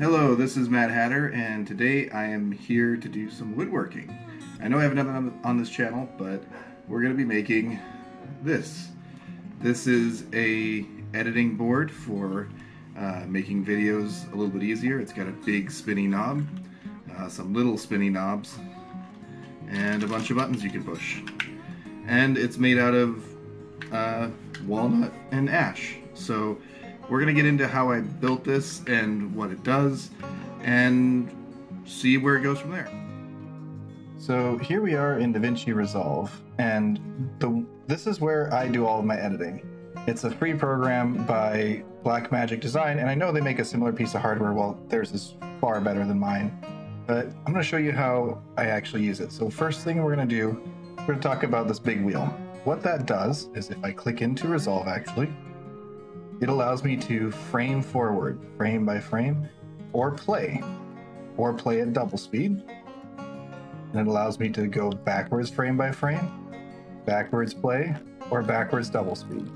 Hello, this is Madd Hatter, and today I am here to do some woodworking. I know I haven't done on this channel, but we're going to be making this. This is a editing board for uh, making videos a little bit easier. It's got a big spinny knob, uh, some little spinny knobs, and a bunch of buttons you can push. And it's made out of uh, walnut and ash. So we're gonna get into how I built this and what it does and see where it goes from there. So here we are in DaVinci Resolve, and the this is where I do all of my editing. It's a free program by Blackmagic Design, and I know they make a similar piece of hardware. Well, theirs is far better than mine, but I'm going to show you how I actually use it. So first thing we're going to do, we're going to talk about this big wheel. What that does is if I click into Resolve, actually, it allows me to frame forward, frame by frame, or play, or play at double speed. And it allows me to go backwards frame by frame, backwards play, or backwards double speed.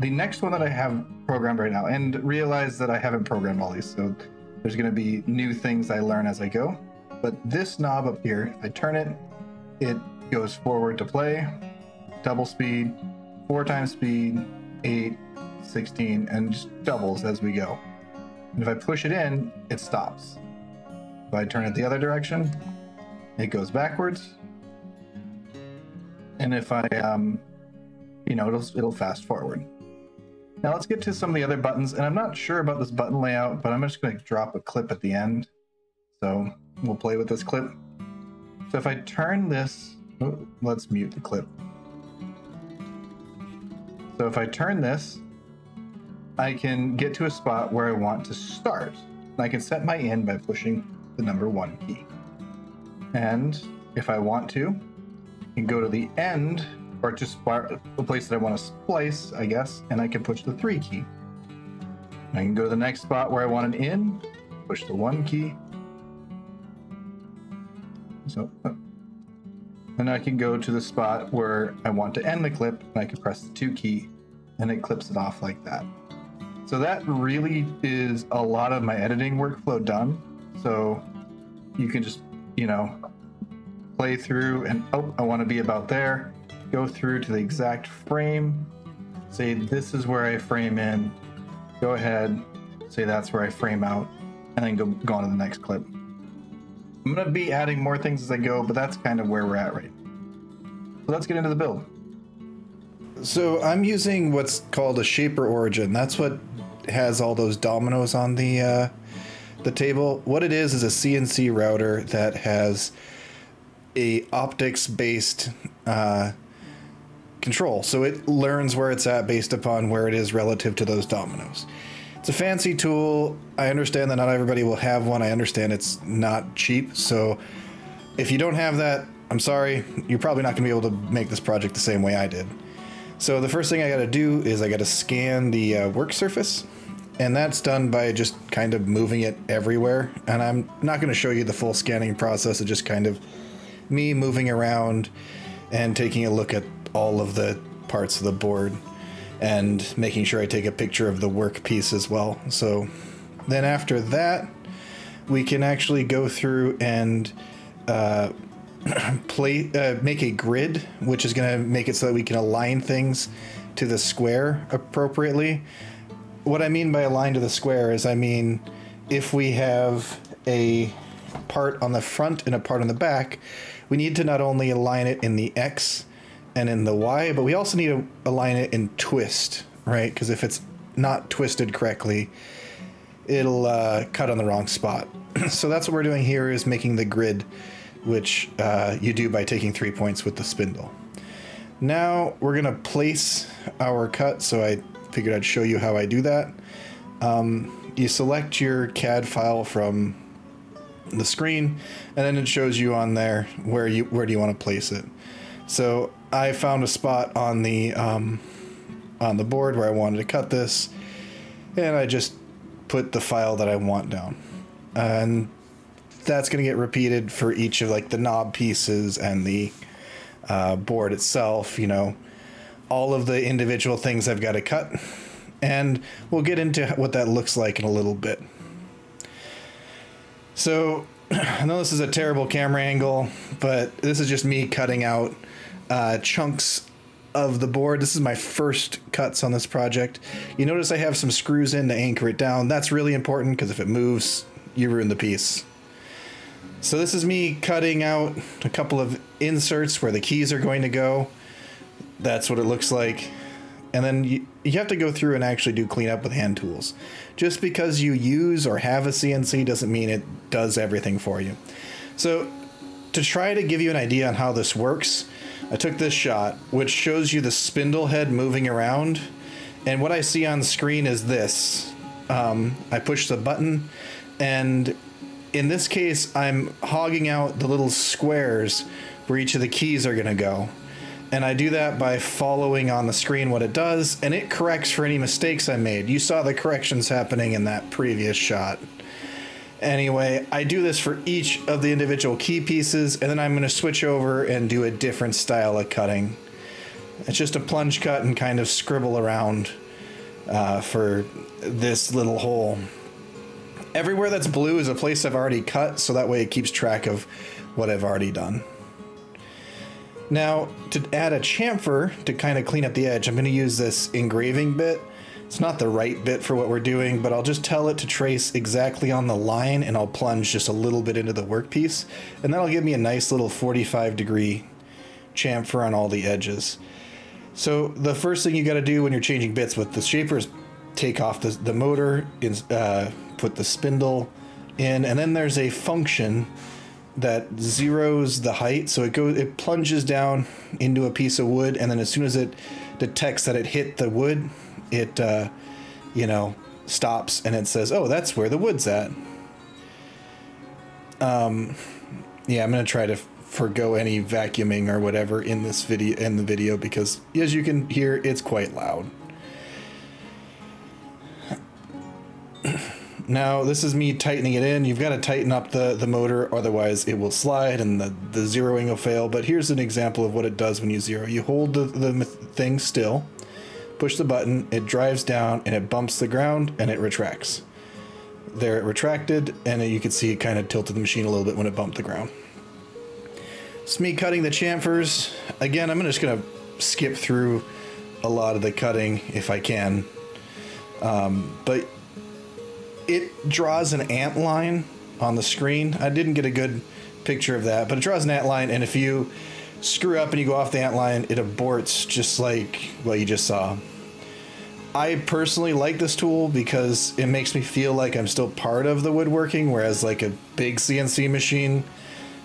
The next one that I have programmed right now, and realize that I haven't programmed all these, so there's going to be new things I learn as I go. But this knob up here, I turn it, it goes forward to play, double speed, four times speed, 8, 16, and just doubles as we go. And if I push it in, it stops. If I turn it the other direction, it goes backwards. And if I, um, you know, it'll, it'll fast forward. Now let's get to some of the other buttons, and I'm not sure about this button layout, but I'm just going to drop a clip at the end. So we'll play with this clip. So if I turn this, oh, let's mute the clip. So if I turn this, I can get to a spot where I want to start. I can set my in by pushing the number one key. And if I want to, I can go to the end or just the place that I want to splice, I guess, and I can push the three key. I can go to the next spot where I want an in, push the one key. So, uh, then I can go to the spot where I want to end the clip, and I can press the two key, and it clips it off like that. So that really is a lot of my editing workflow done. So you can just, you know, play through and, oh, I want to be about there, go through to the exact frame, say this is where I frame in, go ahead, say that's where I frame out, and then go, go on to the next clip. I'm to be adding more things as I go, but that's kind of where we're at right So let's get into the build. So I'm using what's called a shaper origin. That's what has all those dominoes on the uh, the table. What it is is a CNC router that has a optics based uh, control. So it learns where it's at based upon where it is relative to those dominoes. It's a fancy tool. I understand that not everybody will have one. I understand it's not cheap. So if you don't have that, I'm sorry. You're probably not going to be able to make this project the same way I did. So the first thing I got to do is I got to scan the uh, work surface. And that's done by just kind of moving it everywhere. And I'm not going to show you the full scanning process. It's just kind of me moving around and taking a look at all of the parts of the board and making sure I take a picture of the work piece as well. So then after that, we can actually go through and uh, play, uh, make a grid, which is going to make it so that we can align things to the square appropriately. What I mean by align to the square is I mean if we have a part on the front and a part on the back, we need to not only align it in the X and in the Y, but we also need to align it in twist, right? Because if it's not twisted correctly, it'll uh, cut on the wrong spot. so that's what we're doing here is making the grid, which uh, you do by taking three points with the spindle. Now we're gonna place our cut, so I figured I'd show you how I do that. Um, you select your CAD file from the screen, and then it shows you on there where you where do you want to place it. So I found a spot on the um, on the board where I wanted to cut this, and I just put the file that I want down, and that's going to get repeated for each of like the knob pieces and the uh, board itself. You know, all of the individual things I've got to cut, and we'll get into what that looks like in a little bit. So I know this is a terrible camera angle, but this is just me cutting out uh, chunks of the board. This is my first cuts on this project. You notice I have some screws in to anchor it down. That's really important because if it moves, you ruin the piece. So this is me cutting out a couple of inserts where the keys are going to go. That's what it looks like. And then you, you have to go through and actually do cleanup with hand tools. Just because you use or have a CNC doesn't mean it does everything for you. So to try to give you an idea on how this works, I took this shot, which shows you the spindle head moving around. And what I see on the screen is this. Um, I push the button, and in this case, I'm hogging out the little squares where each of the keys are going to go. And I do that by following on the screen what it does, and it corrects for any mistakes I made. You saw the corrections happening in that previous shot. Anyway, I do this for each of the individual key pieces, and then I'm going to switch over and do a different style of cutting. It's just a plunge cut and kind of scribble around uh, for this little hole. Everywhere that's blue is a place I've already cut, so that way it keeps track of what I've already done. Now, to add a chamfer to kind of clean up the edge, I'm going to use this engraving bit. It's not the right bit for what we're doing, but I'll just tell it to trace exactly on the line and I'll plunge just a little bit into the workpiece. And that'll give me a nice little 45 degree chamfer on all the edges. So the first thing you got to do when you're changing bits with the shapers, take off the, the motor, uh, put the spindle in, and then there's a function that zeroes the height. So it goes, it plunges down into a piece of wood, and then as soon as it detects that it hit the wood, it, uh, you know, stops and it says, "Oh, that's where the wood's at." Um, yeah, I'm gonna try to forego any vacuuming or whatever in this video in the video because, as you can hear, it's quite loud. Now, this is me tightening it in. You've got to tighten up the, the motor, otherwise it will slide and the, the zeroing will fail. But here's an example of what it does when you zero. You hold the, the thing still, push the button, it drives down and it bumps the ground and it retracts. There it retracted, and you can see it kind of tilted the machine a little bit when it bumped the ground. It's me cutting the chamfers. Again, I'm just going to skip through a lot of the cutting if I can. Um, but it draws an ant line on the screen. I didn't get a good picture of that, but it draws an ant line, and if you screw up and you go off the ant line, it aborts just like what you just saw. I personally like this tool because it makes me feel like I'm still part of the woodworking, whereas like a big CNC machine,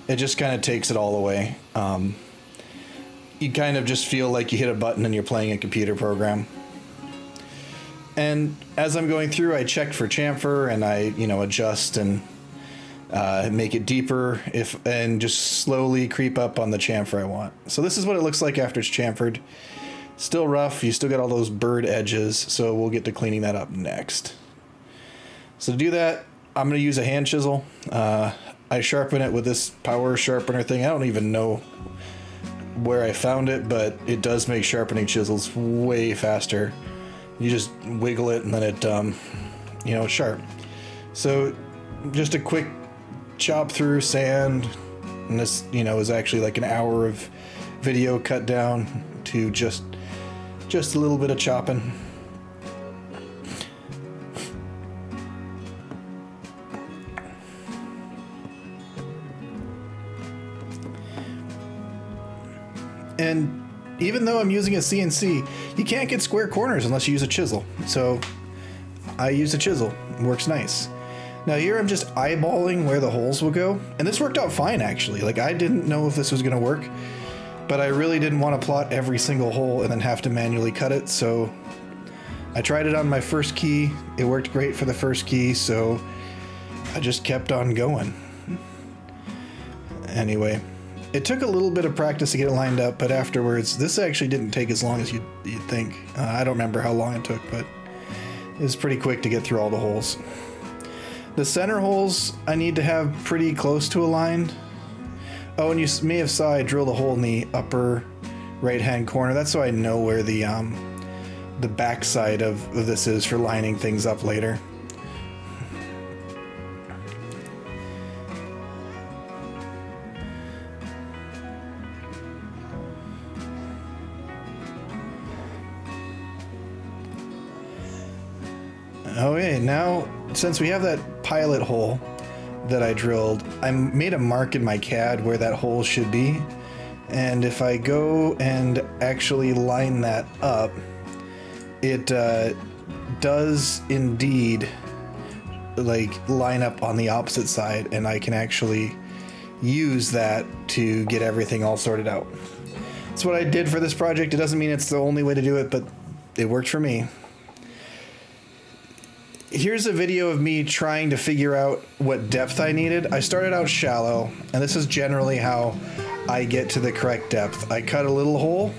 it just kind of takes it all away. Um, you kind of just feel like you hit a button and you're playing a computer program. And as I'm going through, I check for chamfer and I, you know, adjust and uh, make it deeper if and just slowly creep up on the chamfer I want. So this is what it looks like after it's chamfered. Still rough. You still got all those bird edges. So we'll get to cleaning that up next. So to do that, I'm going to use a hand chisel. Uh, I sharpen it with this power sharpener thing. I don't even know where I found it, but it does make sharpening chisels way faster you just wiggle it and then it um, you know sharp so just a quick chop through sand and this you know is actually like an hour of video cut down to just just a little bit of chopping and even though I'm using a CNC, you can't get square corners unless you use a chisel. So I use a chisel. It works nice. Now here I'm just eyeballing where the holes will go. And this worked out fine actually. Like I didn't know if this was gonna work, but I really didn't want to plot every single hole and then have to manually cut it. So I tried it on my first key. It worked great for the first key. So I just kept on going. Anyway, it took a little bit of practice to get it lined up, but afterwards, this actually didn't take as long as you'd, you'd think. Uh, I don't remember how long it took, but it was pretty quick to get through all the holes. The center holes I need to have pretty close to aligned. Oh, and you may have saw I drilled a hole in the upper right-hand corner. That's so I know where the um, the backside of, of this is for lining things up later. Okay, now since we have that pilot hole that I drilled, I made a mark in my CAD where that hole should be. And if I go and actually line that up, it uh, does indeed like line up on the opposite side, and I can actually use that to get everything all sorted out. That's what I did for this project. It doesn't mean it's the only way to do it, but it worked for me. Here's a video of me trying to figure out what depth I needed. I started out shallow, and this is generally how I get to the correct depth. I cut a little hole,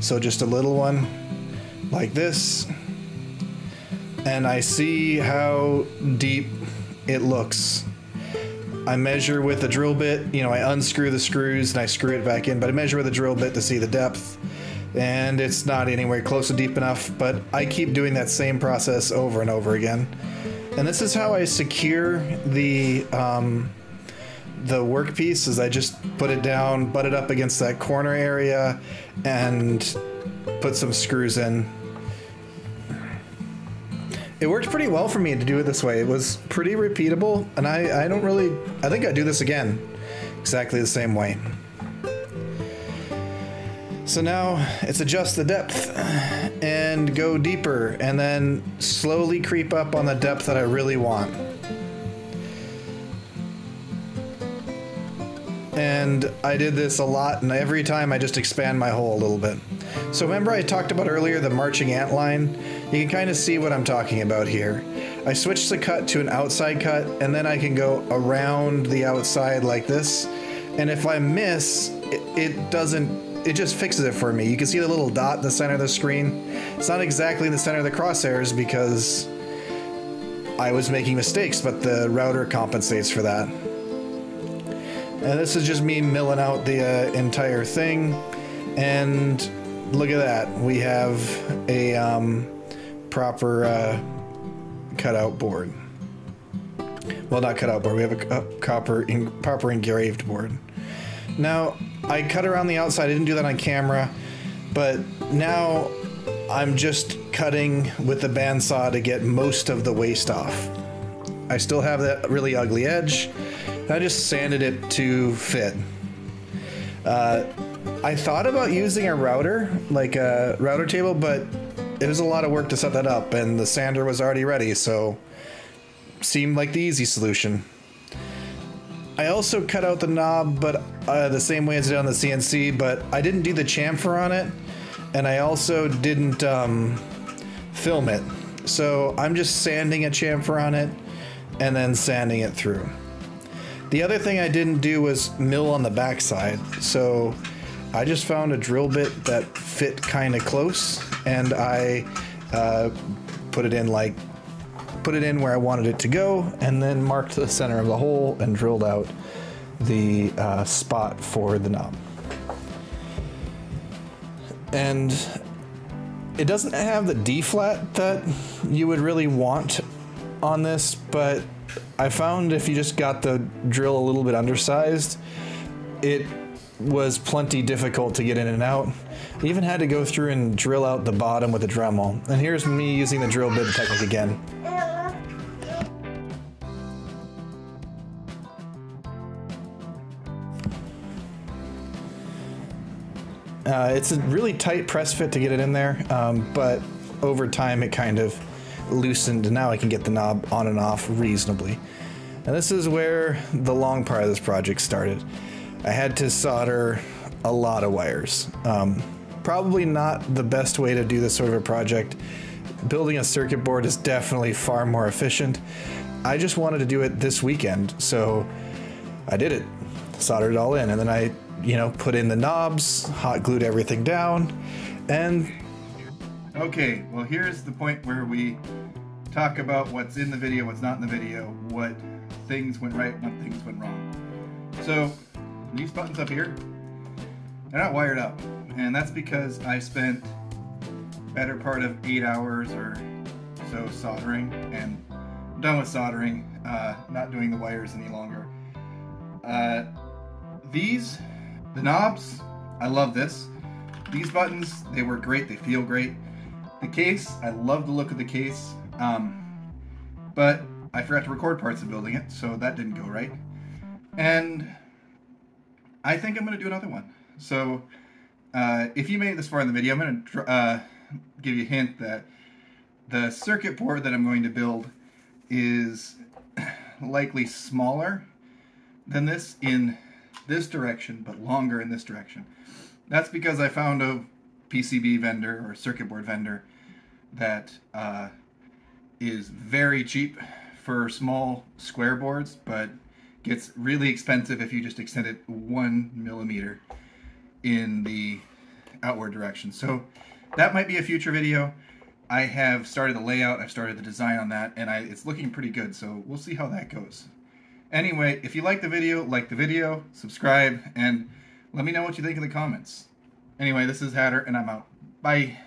so just a little one, like this, and I see how deep it looks. I measure with a drill bit, you know, I unscrew the screws and I screw it back in, but I measure with a drill bit to see the depth. And it's not anywhere close to deep enough, but I keep doing that same process over and over again. And this is how I secure the um, the workpiece is I just put it down, butt it up against that corner area, and put some screws in it worked pretty well for me to do it this way. It was pretty repeatable, and I, I don't really, I think I'd do this again exactly the same way. So now it's adjust the depth and go deeper, and then slowly creep up on the depth that I really want. And I did this a lot, and every time I just expand my hole a little bit. So remember I talked about earlier the marching ant line? You can kind of see what I'm talking about here. I switched the cut to an outside cut, and then I can go around the outside like this. And if I miss, it, it doesn't, it just fixes it for me. You can see the little dot in the center of the screen. It's not exactly in the center of the crosshairs because I was making mistakes, but the router compensates for that. And this is just me milling out the uh, entire thing. And look at that. We have a um, proper uh, cutout board. Well, not cutout board. We have a, a copper in, proper engraved board. Now, I cut around the outside. I didn't do that on camera, but now I'm just cutting with the bandsaw to get most of the waste off. I still have that really ugly edge. I just sanded it to fit. Uh, I thought about using a router, like a router table, but it was a lot of work to set that up, and the sander was already ready, so seemed like the easy solution. I also cut out the knob, but uh, the same way as I did on the CNC, but I didn't do the chamfer on it, and I also didn't um, film it. So I'm just sanding a chamfer on it, and then sanding it through. The other thing I didn't do was mill on the backside, so I just found a drill bit that fit kind of close, and I uh, put it in like put it in where I wanted it to go, and then marked the center of the hole and drilled out the uh, spot for the knob. And it doesn't have the D flat that you would really want on this, but I found if you just got the drill a little bit undersized, it was plenty difficult to get in and out. I even had to go through and drill out the bottom with a Dremel. And here's me using the drill bit technique again. Uh, it's a really tight press fit to get it in there, um, but over time it kind of loosened and now I can get the knob on and off reasonably. And this is where the long part of this project started. I had to solder a lot of wires. Um, probably not the best way to do this sort of a project. Building a circuit board is definitely far more efficient. I just wanted to do it this weekend, so I did it. Soldered it all in, and then I, you know, put in the knobs, hot glued everything down, and Okay, well, here's the point where we talk about what's in the video, what's not in the video, what things went right, what things went wrong. So, these buttons up here, they're not wired up. And that's because I spent better part of eight hours or so soldering and I'm done with soldering, uh, not doing the wires any longer. Uh, these, the knobs, I love this. These buttons, they work great, they feel great. The case, I love the look of the case. Um, but I forgot to record parts of building it, so that didn't go right. And I think I'm going to do another one. So uh, if you made it this far in the video, I'm going to uh, give you a hint that the circuit board that I'm going to build is likely smaller than this in this direction, but longer in this direction. That's because I found a PCB vendor or circuit board vendor that uh, is very cheap for small square boards, but gets really expensive if you just extend it one millimeter in the outward direction. So that might be a future video. I have started the layout, I've started the design on that, and I, it's looking pretty good, so we'll see how that goes. Anyway, if you like the video, like the video, subscribe, and let me know what you think in the comments. Anyway, this is Hatter, and I'm out. Bye.